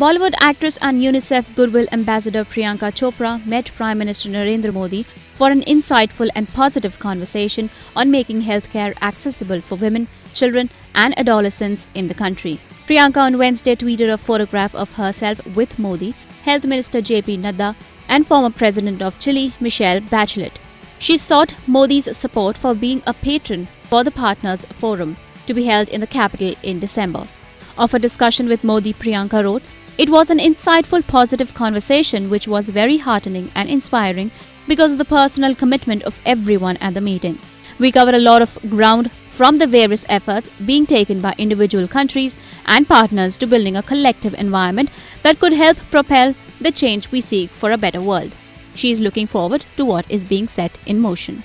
Bollywood actress and UNICEF Goodwill Ambassador Priyanka Chopra met Prime Minister Narendra Modi for an insightful and positive conversation on making healthcare accessible for women, children, and adolescents in the country. Priyanka on Wednesday tweeted a photograph of herself with Modi, Health Minister JP Nadda, and former President of Chile, Michelle Bachelet. She sought Modi's support for being a patron for the Partners Forum to be held in the capital in December. Of a discussion with Modi, Priyanka wrote, It was an insightful, positive conversation which was very heartening and inspiring because of the personal commitment of everyone at the meeting. We covered a lot of ground from the various efforts being taken by individual countries and partners to building a collective environment that could help propel the change we seek for a better world. She is looking forward to what is being set in motion.